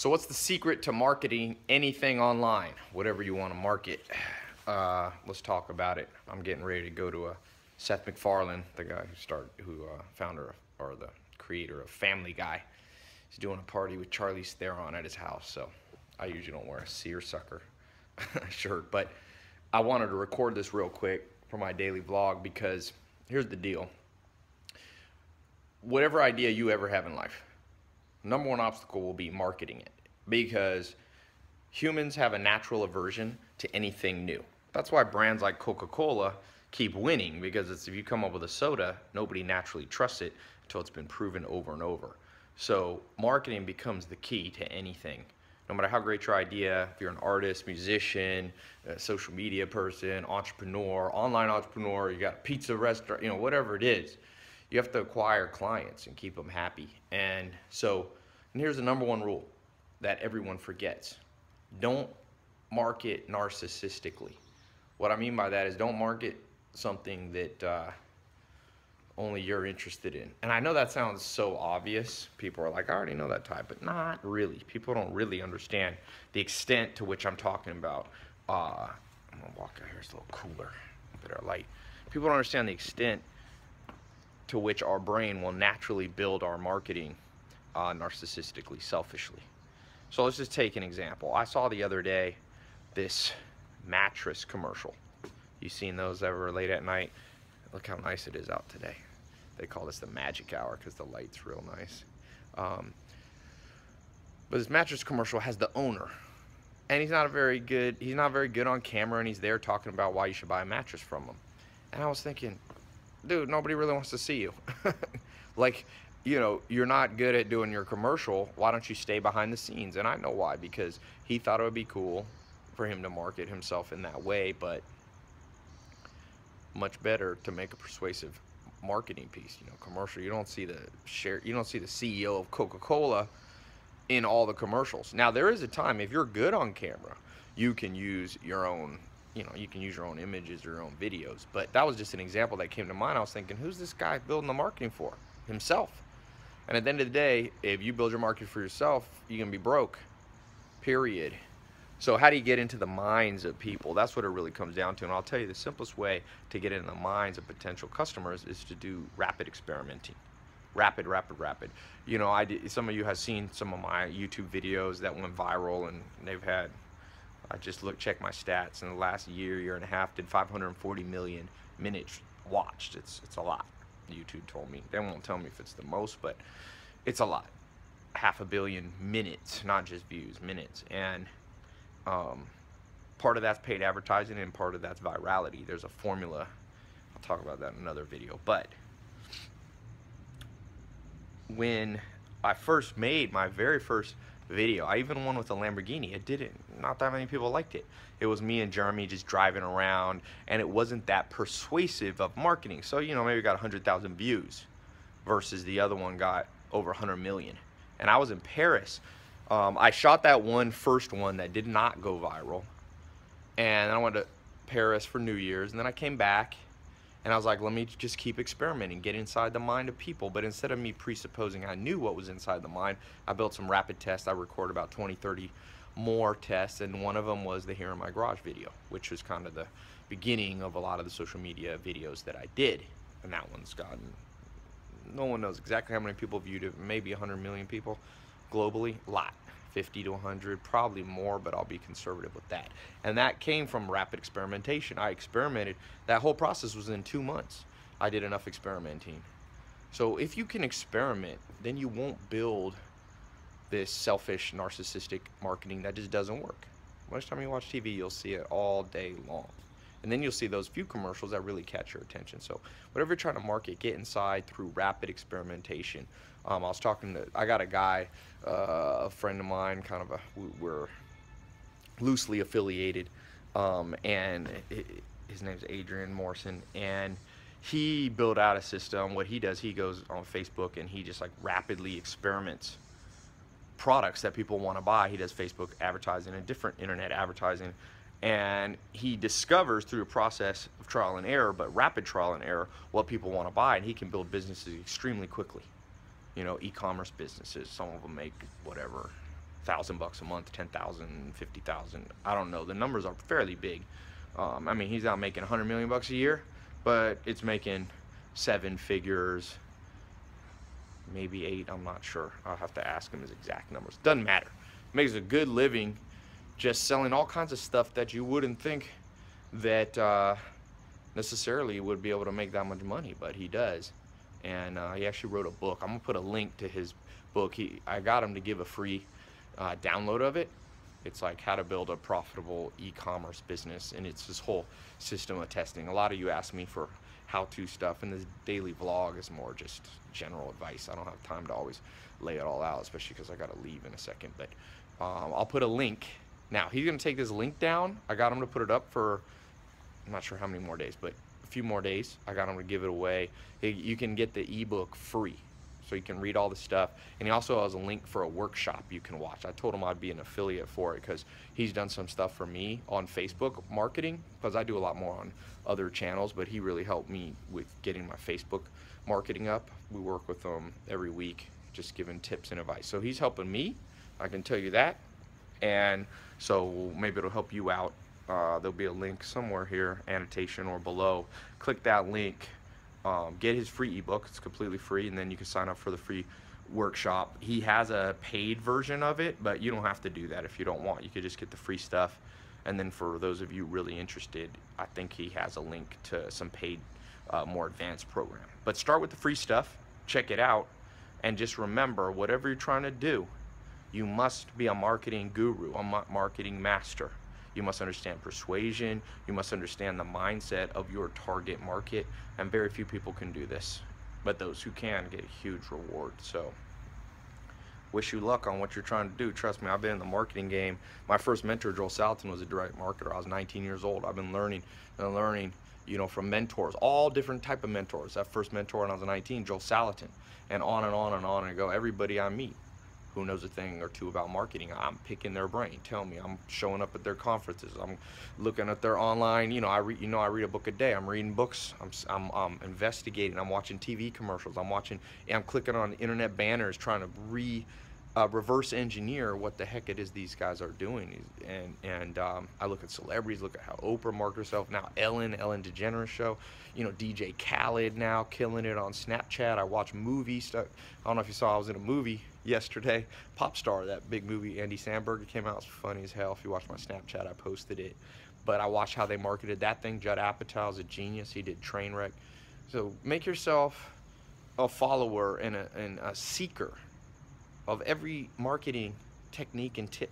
So what's the secret to marketing anything online? Whatever you want to market. Uh, let's talk about it. I'm getting ready to go to a Seth MacFarlane, the guy who started, who uh, founder or the creator of Family Guy. He's doing a party with Charlize Theron at his house. So I usually don't wear a seersucker shirt, but I wanted to record this real quick for my daily vlog because here's the deal. Whatever idea you ever have in life, number one obstacle will be marketing it because humans have a natural aversion to anything new. That's why brands like Coca-Cola keep winning because it's if you come up with a soda, nobody naturally trusts it until it's been proven over and over. So marketing becomes the key to anything. No matter how great your idea, if you're an artist, musician, social media person, entrepreneur, online entrepreneur, you got a pizza restaurant, you know, whatever it is, you have to acquire clients and keep them happy. And so, and here's the number one rule that everyone forgets. Don't market narcissistically. What I mean by that is don't market something that uh, only you're interested in. And I know that sounds so obvious. People are like, I already know that type, but not really. People don't really understand the extent to which I'm talking about. Uh, I'm gonna walk out here, it's a little cooler, better light. People don't understand the extent to which our brain will naturally build our marketing uh, narcissistically, selfishly. So let's just take an example. I saw the other day this mattress commercial. You seen those ever late at night? Look how nice it is out today. They call this the magic hour because the light's real nice. Um, but this mattress commercial has the owner, and he's not a very good. He's not very good on camera, and he's there talking about why you should buy a mattress from him. And I was thinking, dude, nobody really wants to see you. like, you know, you're not good at doing your commercial. Why don't you stay behind the scenes? And I know why, because he thought it would be cool for him to market himself in that way, but much better to make a persuasive marketing piece, you know, commercial. You don't see the share, you don't see the CEO of Coca-Cola in all the commercials. Now, there is a time if you're good on camera, you can use your own you know, you can use your own images or your own videos. But that was just an example that came to mind. I was thinking, who's this guy building the marketing for? Himself. And at the end of the day, if you build your market for yourself, you're going to be broke. Period. So how do you get into the minds of people? That's what it really comes down to. And I'll tell you the simplest way to get into the minds of potential customers is to do rapid experimenting. Rapid, rapid, rapid. You know, I did, some of you have seen some of my YouTube videos that went viral and they've had I just look check my stats. In the last year, year and a half, did 540 million minutes watched. It's it's a lot. YouTube told me. They won't tell me if it's the most, but it's a lot. Half a billion minutes, not just views, minutes. And um, part of that's paid advertising, and part of that's virality. There's a formula. I'll talk about that in another video. But when I first made my very first video. I even won with a Lamborghini. It didn't. Not that many people liked it. It was me and Jeremy just driving around, and it wasn't that persuasive of marketing. So you know, maybe got 100,000 views, versus the other one got over 100 million. And I was in Paris. Um, I shot that one first one that did not go viral, and I went to Paris for New Year's, and then I came back and I was like, let me just keep experimenting, get inside the mind of people. But instead of me presupposing I knew what was inside the mind, I built some rapid tests. I recorded about 20, 30 more tests. And one of them was the Here in My Garage video, which was kind of the beginning of a lot of the social media videos that I did. And that one's gotten, no one knows exactly how many people viewed it, maybe 100 million people globally, a lot. 50 to 100, probably more, but I'll be conservative with that. And that came from rapid experimentation. I experimented. That whole process was in two months. I did enough experimenting. So if you can experiment, then you won't build this selfish, narcissistic marketing that just doesn't work. Most time you watch TV, you'll see it all day long. And then you'll see those few commercials that really catch your attention. So whatever you're trying to market, get inside through rapid experimentation. Um, I was talking to, I got a guy, uh, a friend of mine, kind of a, we're loosely affiliated, um, and it, his name's Adrian Morrison, and he built out a system. What he does, he goes on Facebook and he just like rapidly experiments products that people want to buy. He does Facebook advertising and different internet advertising and he discovers through a process of trial and error, but rapid trial and error, what people want to buy, and he can build businesses extremely quickly. You know, e-commerce businesses. Some of them make whatever thousand bucks a month, ten thousand, fifty thousand. I don't know. The numbers are fairly big. Um, I mean, he's not making 100 million bucks a year, but it's making seven figures, maybe eight. I'm not sure. I'll have to ask him his exact numbers. Doesn't matter. Makes a good living, just selling all kinds of stuff that you wouldn't think that uh, necessarily would be able to make that much money, but he does. And uh, he actually wrote a book. I'm gonna put a link to his book. He, I got him to give a free uh, download of it. It's like how to build a profitable e-commerce business, and it's this whole system of testing. A lot of you ask me for how-to stuff, and this daily vlog is more just general advice. I don't have time to always lay it all out, especially because I got to leave in a second. But um, I'll put a link. Now he's gonna take this link down. I got him to put it up for I'm not sure how many more days, but a few more days. I got him to give it away. You can get the ebook free so you can read all the stuff. And he also has a link for a workshop you can watch. I told him I'd be an affiliate for it because he's done some stuff for me on Facebook marketing because I do a lot more on other channels, but he really helped me with getting my Facebook marketing up. We work with him every week, just giving tips and advice. So he's helping me, I can tell you that. And so maybe it'll help you out. Uh, there'll be a link somewhere here, annotation or below. Click that link um, get his free ebook. It's completely free, and then you can sign up for the free workshop. He has a paid version of it, but you don't have to do that if you don't want. You could just get the free stuff. And then for those of you really interested, I think he has a link to some paid, uh, more advanced program. But start with the free stuff, check it out, and just remember whatever you're trying to do, you must be a marketing guru, a marketing master. You must understand persuasion. You must understand the mindset of your target market. And very few people can do this. But those who can get a huge reward. So wish you luck on what you're trying to do. Trust me, I've been in the marketing game. My first mentor, Joel Salatin, was a direct marketer. I was 19 years old. I've been learning and learning, you know, from mentors, all different type of mentors. That first mentor when I was 19, Joel Salatin, and on and on and on and go. Everybody I meet, who knows a thing or two about marketing. I'm picking their brain. Tell me, I'm showing up at their conferences. I'm looking at their online. You know, I read. You know, I read a book a day. I'm reading books. I'm, I'm, I'm investigating. I'm watching TV commercials. I'm watching. I'm clicking on internet banners, trying to re. Uh, reverse engineer what the heck it is these guys are doing, and and um, I look at celebrities, look at how Oprah marked herself. Now Ellen, Ellen DeGeneres show, you know DJ Khaled now killing it on Snapchat. I watch movie stuff. I don't know if you saw, I was in a movie yesterday. Pop Star, that big movie, Andy Samberg, came out. It's funny as hell. If you watch my Snapchat, I posted it. But I watched how they marketed that thing. Judd Apatow is a genius. He did Trainwreck. So make yourself a follower and a, and a seeker of every marketing technique and tip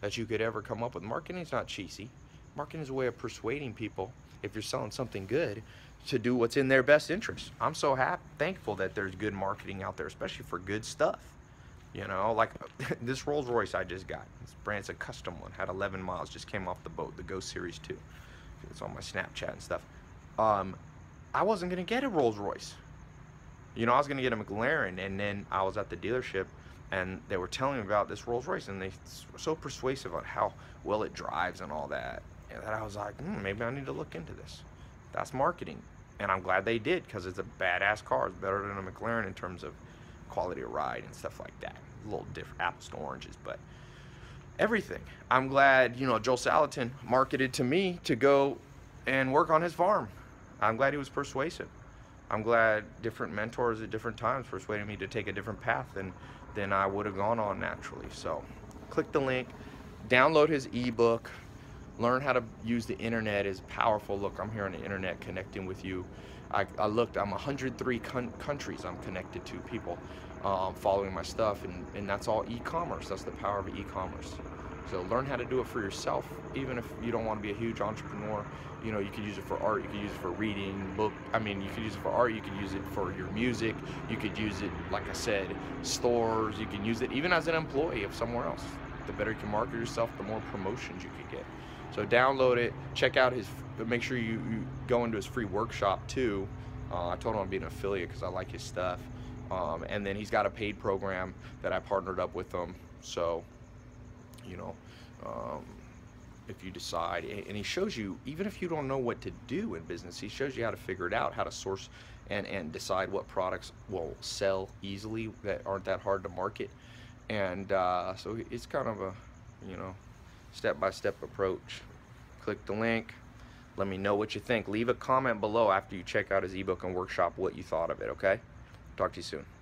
that you could ever come up with. Marketing is not cheesy. Marketing is a way of persuading people, if you're selling something good, to do what's in their best interest. I'm so happy, thankful that there's good marketing out there, especially for good stuff. You know, like this Rolls Royce I just got. This brand's a custom one. Had 11 miles. Just came off the boat. The Ghost Series 2. It's on my Snapchat and stuff. Um, I wasn't gonna get a Rolls Royce. You know, I was gonna get a McLaren, and then I was at the dealership, and they were telling me about this Rolls Royce, and they were so persuasive on how well it drives and all that, and that I was like, hmm, maybe I need to look into this. That's marketing, and I'm glad they did because it's a badass car. It's better than a McLaren in terms of quality of ride and stuff like that. A little different, apples to oranges, but everything. I'm glad, you know, Joel Salatin marketed to me to go and work on his farm. I'm glad he was persuasive. I'm glad different mentors at different times persuaded me to take a different path than, than I would have gone on naturally. So click the link, download his ebook, learn how to use the internet is powerful. Look, I'm here on the internet connecting with you. I, I looked, I'm 103 countries I'm connected to, people um, following my stuff, and, and that's all e-commerce. That's the power of e-commerce. So learn how to do it for yourself, even if you don't want to be a huge entrepreneur. You know, you could use it for art, you could use it for reading, book. I mean, you could use it for art, you could use it for your music, you could use it, like I said, stores, you can use it even as an employee of somewhere else. The better you can market yourself, the more promotions you could get. So download it, check out his, make sure you, you go into his free workshop too. Uh, I told him I'd be an affiliate because I like his stuff. Um, and then he's got a paid program that I partnered up with him. So, you know, um, if you decide, and he shows you, even if you don't know what to do in business, he shows you how to figure it out, how to source and, and decide what products will sell easily that aren't that hard to market. and uh, so it's kind of a you know step-by-step approach. Click the link. Let me know what you think. Leave a comment below after you check out his ebook and workshop what you thought of it okay? Talk to you soon